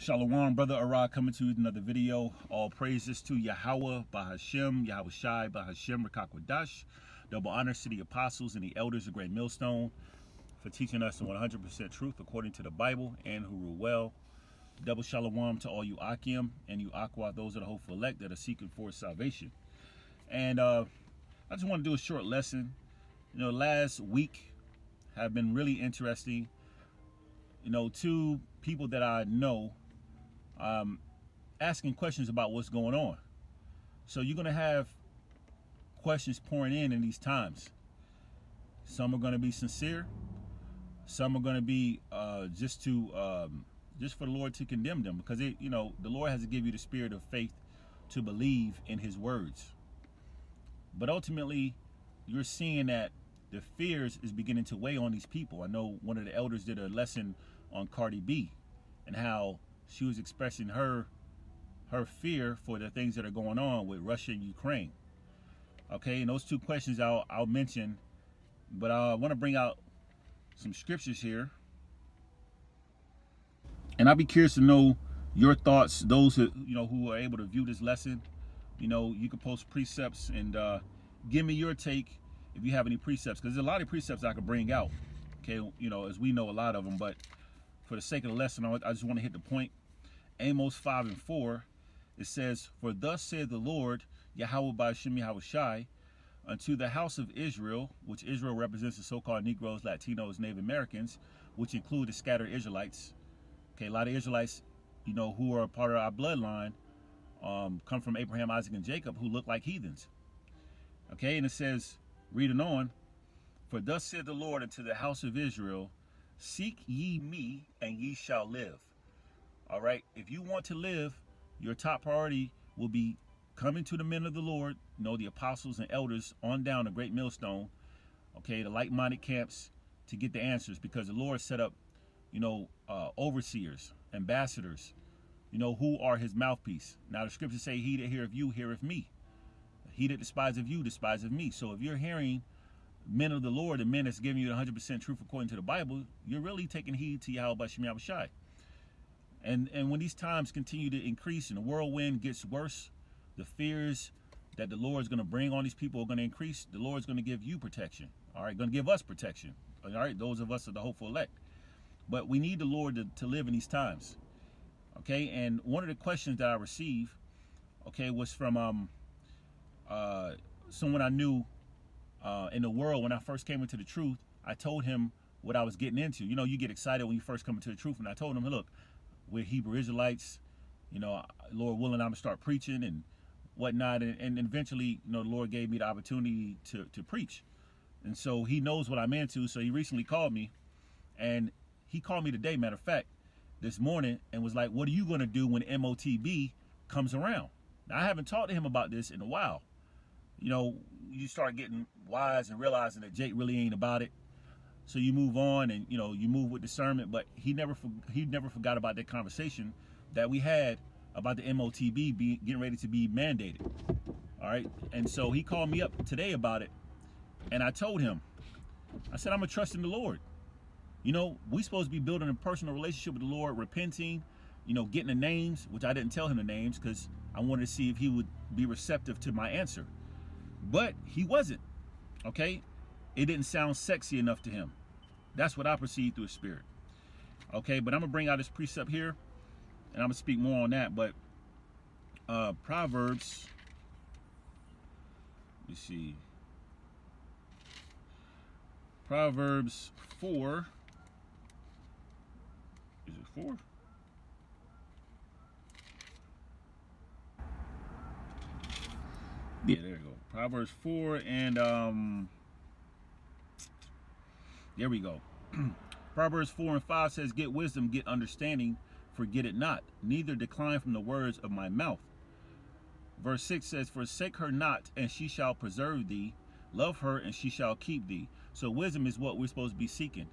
Shalom, brother Arad, coming to you with another video. All praises to Yahweh, Bahashem, Yahweh Shai, Bahashem, Rakakwadash. Double honor to the apostles and the elders of Great Millstone for teaching us the 100% truth according to the Bible and who rule well. Double shalom to all you Akim and you Aqua, those are the hopeful elect that are seeking for salvation. And uh, I just want to do a short lesson. You know, last week have been really interesting. You know, two people that I know um, asking questions about what's going on. So you're going to have questions pouring in in these times. Some are going to be sincere. Some are going to be uh, just to um, just for the Lord to condemn them because it, you know the Lord has to give you the spirit of faith to believe in His words. But ultimately, you're seeing that the fears is beginning to weigh on these people. I know one of the elders did a lesson on Cardi B and how she was expressing her her fear for the things that are going on with Russia and Ukraine. Okay, and those two questions I'll I'll mention, but I want to bring out some scriptures here, and I'll be curious to know your thoughts. Those who you know who are able to view this lesson, you know, you can post precepts and uh, give me your take if you have any precepts, because there's a lot of precepts I could bring out. Okay, you know, as we know a lot of them, but for the sake of the lesson, I just want to hit the point. Amos 5 and 4, it says, For thus saith the Lord, Yahweh by Shem Yahweh Shai, unto the house of Israel, which Israel represents the so-called Negroes, Latinos, Native Americans, which include the scattered Israelites. Okay, a lot of Israelites, you know, who are a part of our bloodline, um, come from Abraham, Isaac, and Jacob, who look like heathens. Okay, and it says, reading on, For thus said the Lord unto the house of Israel, Seek ye me, and ye shall live. All right. If you want to live, your top priority will be coming to the men of the Lord, you know, the apostles and elders on down the great millstone, okay, the like-minded camps to get the answers because the Lord set up, you know, uh, overseers, ambassadors, you know, who are his mouthpiece. Now the scriptures say, he that heareth you heareth me. He that despiseth you despiseth me. So if you're hearing men of the Lord, the men that's giving you the 100% truth according to the Bible, you're really taking heed to Yahweh Shem Yahweh Shai. And and when these times continue to increase and the whirlwind gets worse, the fears that the Lord is going to bring on these people are going to increase. The Lord is going to give you protection. All right, going to give us protection. All right, those of us are the hopeful elect. But we need the Lord to, to live in these times. Okay, and one of the questions that I received, okay, was from um uh someone I knew uh, in the world when I first came into the truth. I told him what I was getting into. You know, you get excited when you first come into the truth, and I told him, look, we're Hebrew Israelites. You know, Lord willing, I'm gonna start preaching and whatnot. And, and eventually, you know, the Lord gave me the opportunity to, to preach. And so he knows what I'm into. So he recently called me and he called me today, matter of fact, this morning and was like, what are you going to do when MOTB comes around? Now, I haven't talked to him about this in a while. You know, you start getting wise and realizing that Jake really ain't about it so you move on and you know you move with discernment but he never he never forgot about that conversation that we had about the MOTB being getting ready to be mandated. All right? And so he called me up today about it and I told him I said I'm a trust in the Lord. You know we supposed to be building a personal relationship with the Lord repenting you know getting the names which I didn't tell him the names because I wanted to see if he would be receptive to my answer. But he wasn't okay? It didn't sound sexy enough to him. That's what I perceive through the spirit. Okay, but I'm gonna bring out this precept here, and I'm gonna speak more on that. But uh, Proverbs, let me see. Proverbs 4. Is it 4? Yeah, there you go. Proverbs 4 and um there we go. Proverbs 4 and 5 says, Get wisdom, get understanding, forget it not, neither decline from the words of my mouth. Verse 6 says, Forsake her not, and she shall preserve thee. Love her, and she shall keep thee. So wisdom is what we're supposed to be seeking.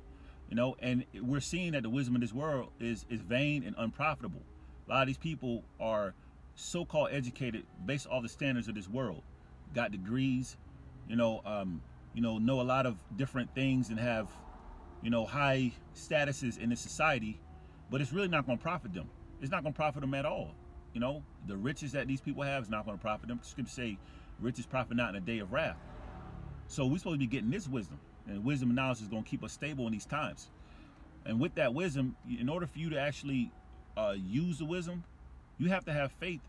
You know, and we're seeing that the wisdom of this world is, is vain and unprofitable. A lot of these people are so-called educated based off the standards of this world. Got degrees, you know, um, you know, know a lot of different things and have, you know, high statuses in the society, but it's really not going to profit them. it's not going to profit them at all. You know, the riches that these people have is not going to profit them. Scripture say, riches profit not in a day of wrath. So we're supposed to be getting this wisdom. And wisdom and knowledge is going to keep us stable in these times. And with that wisdom, in order for you to actually uh, use the wisdom, you have to have faith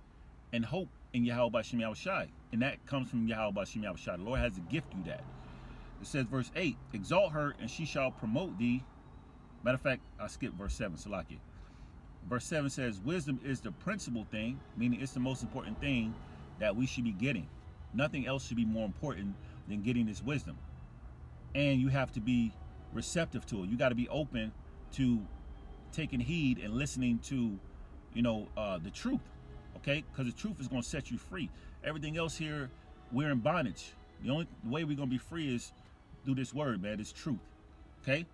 and hope in Yahweh Bashim Shai. And that comes from Yahweh Bashim Shai. The Lord has to gift you that. It says, verse 8, Exalt her, and she shall promote thee. Matter of fact, I skipped verse 7, Salaki. Verse 7 says, Wisdom is the principal thing, meaning it's the most important thing that we should be getting. Nothing else should be more important than getting this wisdom. And you have to be receptive to it. You got to be open to taking heed and listening to, you know, uh, the truth. Okay, because the truth is going to set you free. Everything else here, we're in bondage. The only way we're going to be free is through this word, man. It's truth. Okay,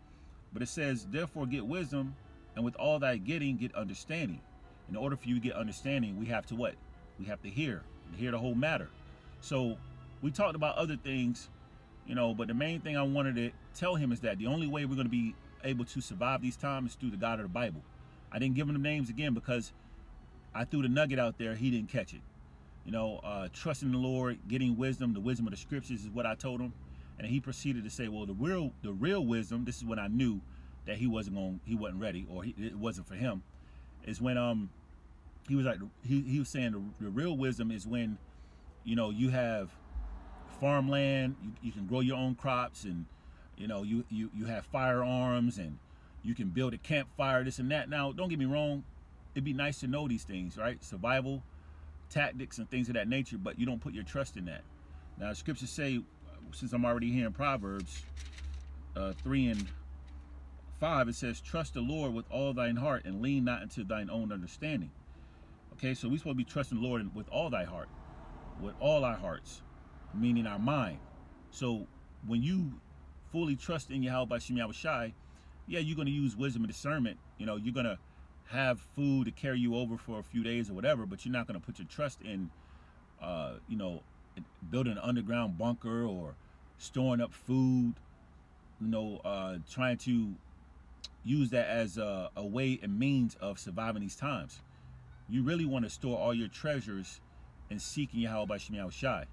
but it says, therefore, get wisdom, and with all thy getting, get understanding. In order for you to get understanding, we have to what? We have to hear, hear the whole matter. So we talked about other things, you know, but the main thing I wanted to tell him is that the only way we're going to be able to survive these times is through the God of the Bible. I didn't give him the names again because I threw the nugget out there. He didn't catch it. You know, uh, trusting the Lord, getting wisdom, the wisdom of the scriptures is what I told him. And he proceeded to say, well, the real, the real wisdom, this is when I knew that he wasn't going, he wasn't ready or he, it wasn't for him, is when um he was like, he, he was saying the, the real wisdom is when, you know, you have farmland, you, you can grow your own crops and, you know, you, you, you have firearms and you can build a campfire, this and that. Now, don't get me wrong, it'd be nice to know these things, right? Survival tactics and things of that nature, but you don't put your trust in that. Now, scriptures say, since I'm already here in Proverbs uh, 3 and 5, it says, Trust the Lord with all thine heart and lean not into thine own understanding. Okay, so we're supposed to be trusting the Lord with all thy heart, with all our hearts, meaning our mind. So when you fully trust in Yahweh by Shem Shai, yeah, you're going to use wisdom and discernment. You know, you're going to have food to carry you over for a few days or whatever, but you're not going to put your trust in, uh, you know, building an underground bunker or storing up food, you know, uh, trying to use that as a, a way and means of surviving these times. You really want to store all your treasures and seeking Yahweh by Shemiah Shai.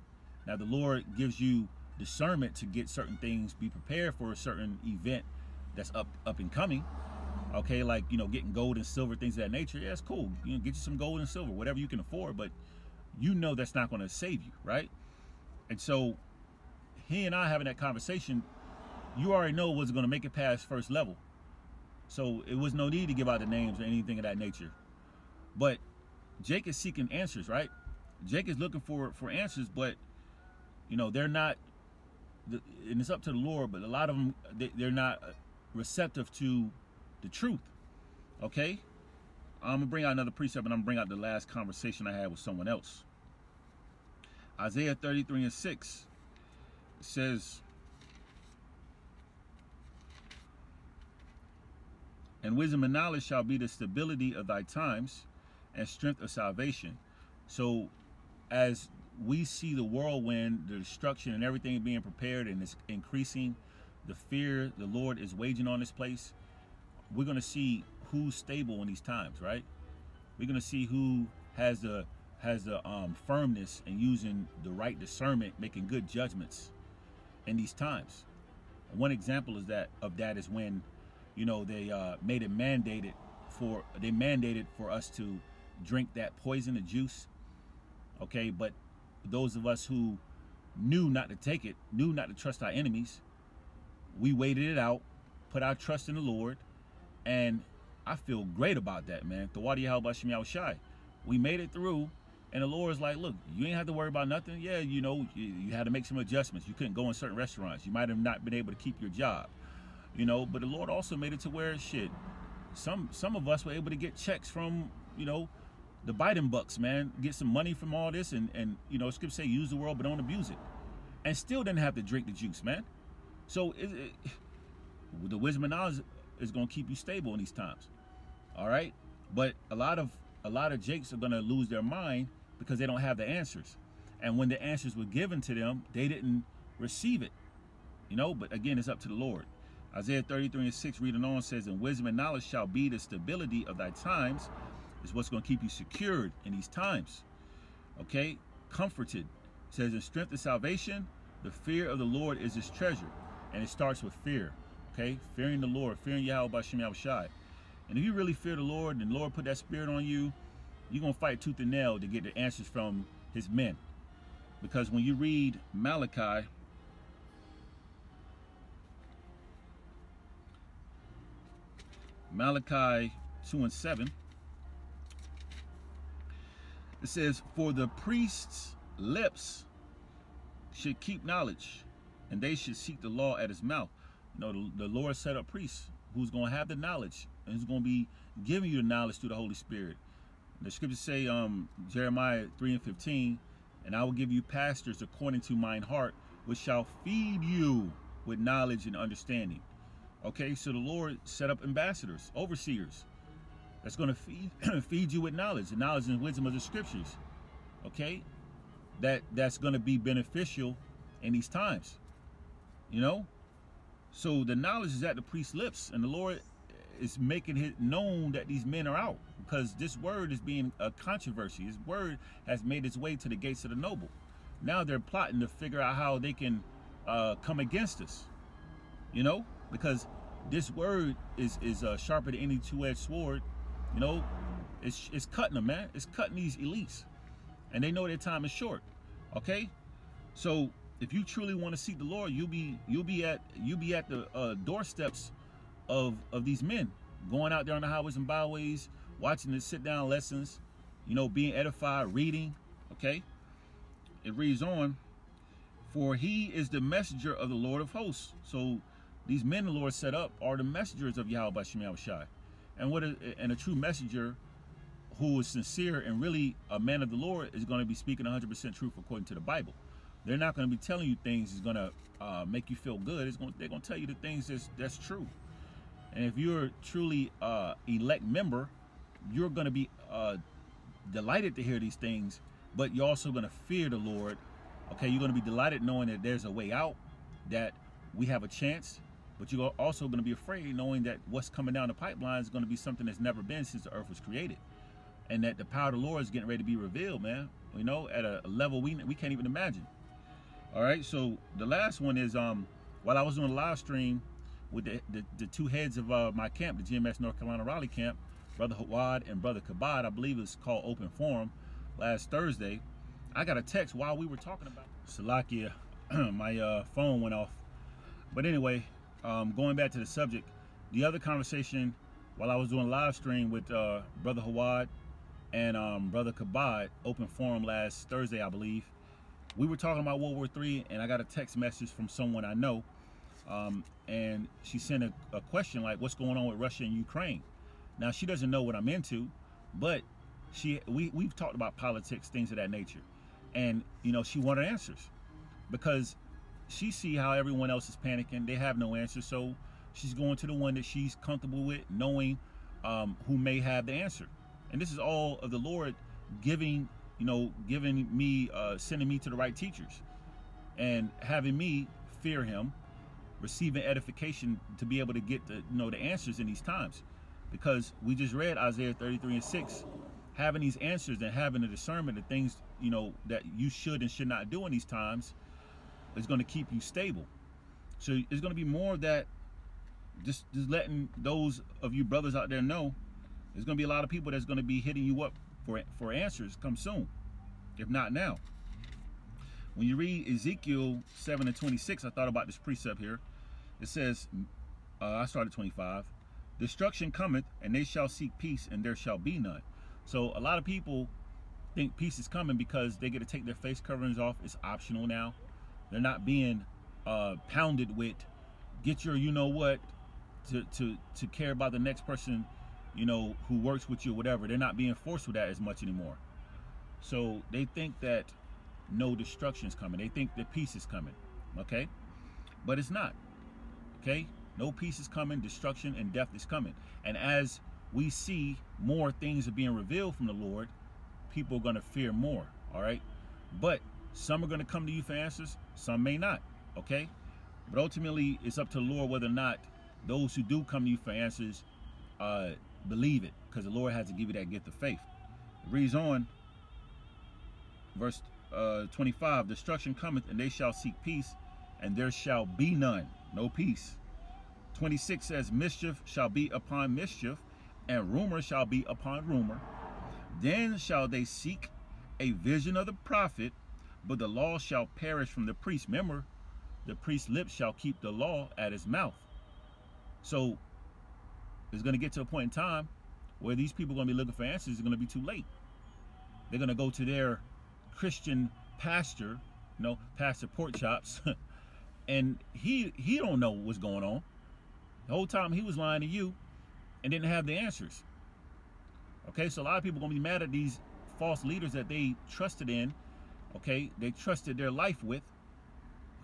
Now the Lord gives you discernment to get certain things, be prepared for a certain event that's up up and coming. Okay, like you know, getting gold and silver, things of that nature. Yeah, it's cool. You know, get you some gold and silver, whatever you can afford, but you know that's not going to save you, right? And so he and I having that conversation, you already know wasn't going to make it past first level. So it was no need to give out the names or anything of that nature. But Jake is seeking answers, right? Jake is looking for for answers, but you know they're not. And it's up to the Lord, but a lot of them they're not receptive to the truth. Okay, I'm gonna bring out another precept, and I'm gonna bring out the last conversation I had with someone else. Isaiah 33 and 6 says, And wisdom and knowledge shall be the stability of thy times and strength of salvation. So as we see the whirlwind, the destruction and everything being prepared and it's increasing, the fear the Lord is waging on this place, we're going to see who's stable in these times, right? We're going to see who has the has the um, firmness and using the right discernment, making good judgments in these times. One example is that of that is when, you know, they uh, made it mandated for they mandated for us to drink that poison, the juice. Okay, but those of us who knew not to take it, knew not to trust our enemies, we waited it out, put our trust in the Lord, and I feel great about that, man. Shai. We made it through, and the Lord is like, look, you ain't have to worry about nothing. Yeah, you know, you, you had to make some adjustments. You couldn't go in certain restaurants. You might have not been able to keep your job, you know. But the Lord also made it to where shit. Some some of us were able to get checks from, you know, the Biden bucks, man. Get some money from all this, and and you know, Scripture say use the world but don't abuse it, and still didn't have to drink the juice, man. So it, it, the wisdom and knowledge is going to keep you stable in these times. All right, but a lot of a lot of Jakes are going to lose their mind because they don't have the answers, and when the answers were given to them, they didn't receive it. You know, but again, it's up to the Lord. Isaiah 33 and 6 reading on says, And wisdom and knowledge shall be the stability of thy times is what's going to keep you secured in these times. Okay? Comforted. It says, in strength of salvation, the fear of the Lord is his treasure. And it starts with fear. Okay? Fearing the Lord, fearing Yahweh by Shem Shai. And if you really fear the Lord and the Lord put that spirit on you, you're going to fight tooth and nail to get the answers from his men. Because when you read Malachi, Malachi 2 and 7, it says, For the priest's lips should keep knowledge, and they should seek the law at his mouth. Know, the, the Lord set up priests who's going to have the knowledge, and who's going to be giving you the knowledge through the Holy Spirit. The scriptures say, um, Jeremiah 3 and 15, and I will give you pastors according to mine heart, which shall feed you with knowledge and understanding. Okay, so the Lord set up ambassadors, overseers, that's going to feed feed you with knowledge, the knowledge and wisdom of the scriptures. Okay, that that's going to be beneficial in these times. You know, so the knowledge is at the priest's lips, and the Lord is making it known that these men are out because this word is being a controversy. His word has made its way to the gates of the noble. Now they're plotting to figure out how they can uh, come against us. You know, because this word is is uh, sharper than any two-edged sword. You know, it's it's cutting them, man. It's cutting these elites, and they know their time is short. Okay, so if you truly want to seek the Lord, you'll be you'll be at you'll be at the uh, doorsteps of of these men, going out there on the highways and byways, watching the sit down lessons, you know, being edified, reading. Okay, it reads on. For he is the messenger of the Lord of hosts. So these men the Lord set up are the messengers of Yahweh Shai. And what a, and a true messenger who is sincere and really a man of the Lord is going to be speaking 100% truth according to the Bible. They're not going to be telling you things that's going to uh, make you feel good. It's going, they're going to tell you the things that's, that's true. And if you're truly uh, elect member, you're going to be uh, delighted to hear these things, but you're also going to fear the Lord. Okay, you're going to be delighted knowing that there's a way out, that we have a chance, but you're also going to be afraid knowing that what's coming down the pipeline is going to be something that's never been since the earth was created. And that the power of the Lord is getting ready to be revealed, man. You know, at a level we, we can't even imagine. All right, so the last one is um while I was doing a live stream with the, the, the two heads of uh, my camp, the GMS North Carolina Raleigh camp, Brother Hawad and Brother Kabad, I believe it's called Open Forum, last Thursday. I got a text while we were talking about Salakia. my uh, phone went off. But anyway, um, going back to the subject, the other conversation while I was doing a live stream with uh, Brother Hawad and um, Brother Kabad, Open Forum last Thursday, I believe, we were talking about World War III, and I got a text message from someone I know, um, and she sent a, a, question like, "What's going on with Russia and Ukraine?" Now she doesn't know what I'm into, but she we we've talked about politics, things of that nature, and you know she wanted answers because she see how everyone else is panicking. They have no answer, so she's going to the one that she's comfortable with, knowing um, who may have the answer. And this is all of the Lord giving you know, giving me, uh, sending me to the right teachers and having me fear him, receiving edification to be able to get the, you know, the answers in these times. Because we just read Isaiah 33 and 6, having these answers and having the discernment of things, you know, that you should and should not do in these times is going to keep you stable. So it's going to be more of that just just letting those of you brothers out there know there's going to be a lot of people that's going to be hitting you up for, for answers come soon, if not now. When you read Ezekiel 7 and 26, I thought about this precept here. It says, uh, I started 25, destruction cometh, and they shall seek peace, and there shall be none. So a lot of people think peace is coming because they get to take their face coverings off. It's optional now. They're not being uh, pounded with, get your you know what, to, to, to care about the next person you know, who works with you, whatever, they're not being forced with that as much anymore. So they think that no destruction is coming. They think that peace is coming. Okay? But it's not. Okay? No peace is coming, destruction and death is coming. And as we see more things are being revealed from the Lord, people are going to fear more. All right? But some are going to come to you for answers, some may not. Okay? But ultimately, it's up to the Lord whether or not those who do come to you for answers uh, believe it. because the Lord has to give you that gift of faith. It reads on, verse uh, 25, destruction cometh, and they shall seek peace, and there shall be none, no peace. 26 says, mischief shall be upon mischief, and rumor shall be upon rumor. Then shall they seek a vision of the prophet, but the law shall perish from the priest. Remember, the priest's lips shall keep the law at his mouth. So it's going to get to a point in time where these people are going to be looking for answers. It's going to be too late. They're going to go to their Christian pastor, you know, Pastor Pork Chops, and he he don't know what's going on. The whole time he was lying to you and didn't have the answers. Okay, so a lot of people are going to be mad at these false leaders that they trusted in, okay, they trusted their life with,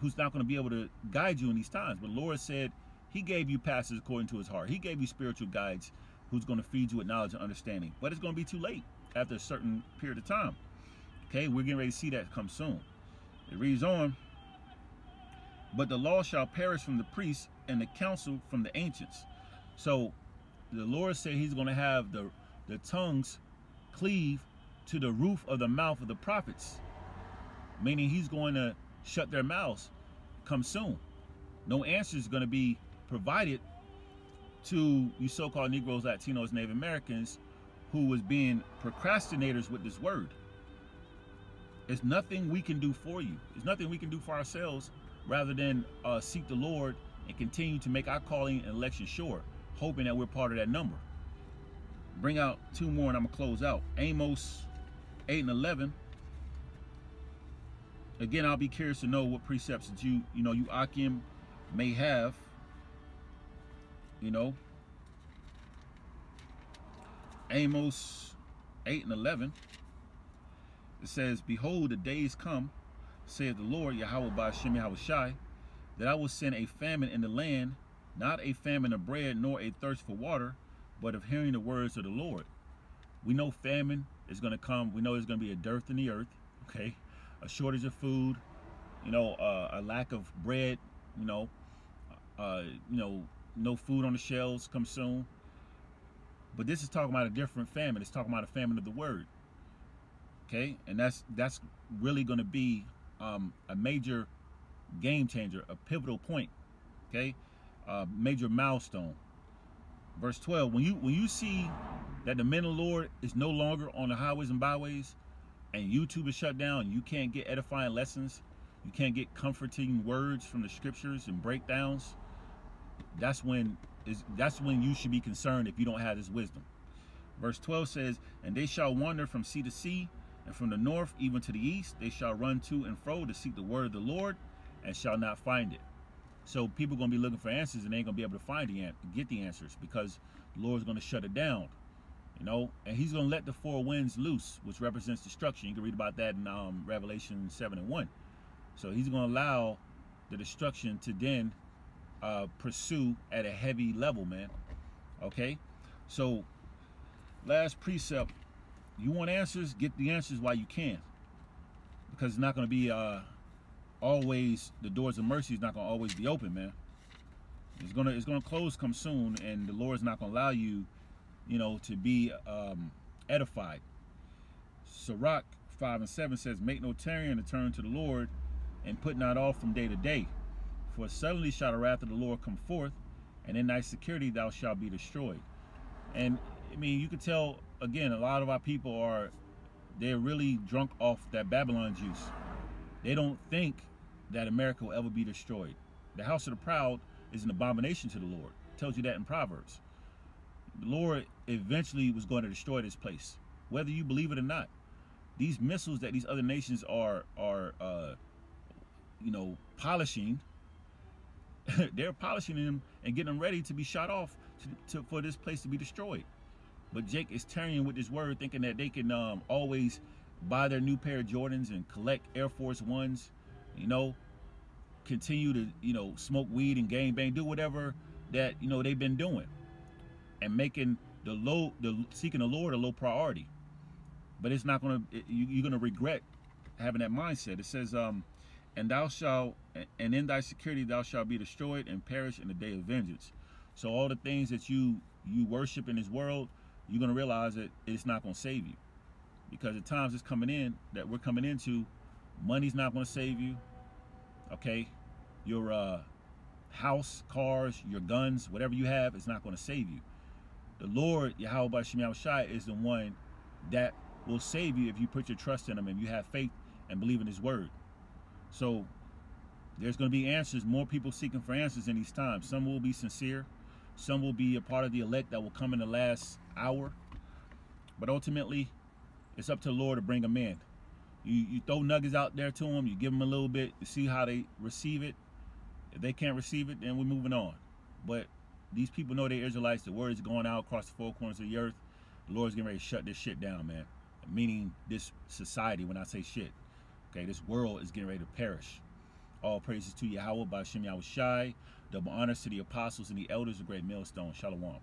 who's not going to be able to guide you in these times. But Lord said he gave you pastors according to his heart. He gave you spiritual guides who's going to feed you with knowledge and understanding. But it's going to be too late after a certain period of time. Okay, we're getting ready to see that come soon. It reads on, but the law shall perish from the priests and the counsel from the ancients. So the Lord said he's going to have the, the tongues cleave to the roof of the mouth of the prophets, meaning he's going to shut their mouths come soon. No answer is going to be provided to you so-called Negroes, Latinos, Native Americans who was being procrastinators with this word. There's nothing we can do for you. There's nothing we can do for ourselves rather than uh, seek the Lord and continue to make our calling and election sure, hoping that we're part of that number. Bring out two more and I'm to close out. Amos 8 and 11. Again, I'll be curious to know what precepts that you, you know, you Akim may have. You know. Amos 8 and 11. It says, Behold, the days come, saith the Lord, Yahweh by Shem Yahweh Shai, that I will send a famine in the land, not a famine of bread, nor a thirst for water, but of hearing the words of the Lord. We know famine is going to come. We know there's going to be a dearth in the earth, okay? A shortage of food, you know, uh, a lack of bread, you know, uh, you know, no food on the shelves come soon. But this is talking about a different famine. It's talking about a famine of the word. Okay, and that's that's really going to be um, a major game changer, a pivotal point. Okay, a major milestone. Verse 12, when you when you see that the men of the Lord is no longer on the highways and byways, and YouTube is shut down, you can't get edifying lessons, you can't get comforting words from the scriptures and breakdowns, that's when is that's when you should be concerned if you don't have this wisdom. Verse 12 says, And they shall wander from sea to sea, and from the north even to the east, they shall run to and fro to seek the word of the Lord, and shall not find it. So people are going to be looking for answers and they ain't to be able to find the get the answers because the Lord's going to shut it down. You know, and he's going to let the four winds loose, which represents destruction. You can read about that in um, Revelation 7 and 1. So he's going to allow the destruction to then uh, pursue at a heavy level, man. Okay? So, last precept you want answers, get the answers while you can. Because it's not going to be uh, always, the doors of mercy is not going to always be open, man. It's gonna it's gonna close come soon, and the Lord's not gonna allow you, you know, to be um, edified. Sirach five and seven says, "Make no tarrying to turn to the Lord, and put not off from day to day, for suddenly shall the wrath of the Lord come forth, and in thy security thou shalt be destroyed." And I mean, you could tell again, a lot of our people are they're really drunk off that Babylon juice. They don't think that America will ever be destroyed. The house of the proud is an abomination to the Lord. It tells you that in Proverbs. The Lord eventually was going to destroy this place, whether you believe it or not. These missiles that these other nations are are uh, you know polishing, they're polishing them and getting them ready to be shot off to, to, for this place to be destroyed. But Jake is tarrying with this word, thinking that they can um, always buy their new pair of Jordans and collect Air Force Ones, you know, continue to, you know, smoke weed and gang bang, do whatever that, you know, they've been doing. And making the low, the seeking the Lord a low priority. But it's not going to, you're going to regret having that mindset. It says, um, and thou shalt, and in thy security thou shalt be destroyed and perish in the day of vengeance. So all the things that you you worship in this world, you're gonna realize that it's not gonna save you. Because the times it's coming in that we're coming into, money's not gonna save you. Okay? Your uh house, cars, your guns, whatever you have, is not gonna save you. The Lord, Yahweh Shai, is the one that will save you if you put your trust in him and you have faith and believe in his word. So there's going to be answers, more people seeking for answers in these times. Some will be sincere, some will be a part of the elect that will come in the last hour. But ultimately, it's up to the Lord to bring them in. You, you throw nuggets out there to them, you give them a little bit you see how they receive it. If they can't receive it, then we're moving on. But these people know they're Israelites. The word is going out across the four corners of the earth. The Lord's getting ready to shut this shit down, man. Meaning this society, when I say shit. Okay, this world is getting ready to perish. All praises to Yahweh by Shem Yahweh Shai. Double honors to the apostles and the elders of Great Millstone. Shalom.